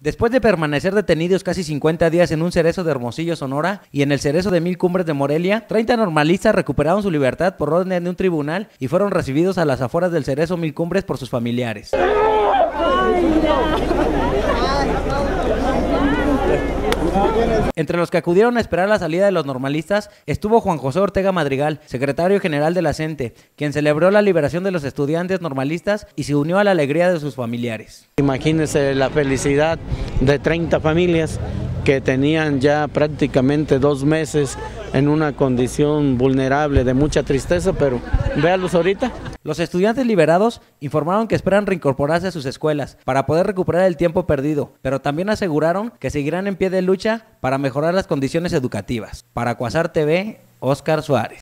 Después de permanecer detenidos casi 50 días en un cerezo de Hermosillo, Sonora, y en el cerezo de Mil Cumbres de Morelia, 30 normalistas recuperaron su libertad por orden de un tribunal y fueron recibidos a las afueras del cerezo Mil Cumbres por sus familiares. Entre los que acudieron a esperar la salida de los normalistas estuvo Juan José Ortega Madrigal, secretario general de la CENTE, quien celebró la liberación de los estudiantes normalistas y se unió a la alegría de sus familiares. Imagínense la felicidad de 30 familias que tenían ya prácticamente dos meses en una condición vulnerable de mucha tristeza, pero véalos ahorita. Los estudiantes liberados informaron que esperan reincorporarse a sus escuelas para poder recuperar el tiempo perdido, pero también aseguraron que seguirán en pie de lucha para mejorar las condiciones educativas. Para Cuasar TV, Oscar Suárez.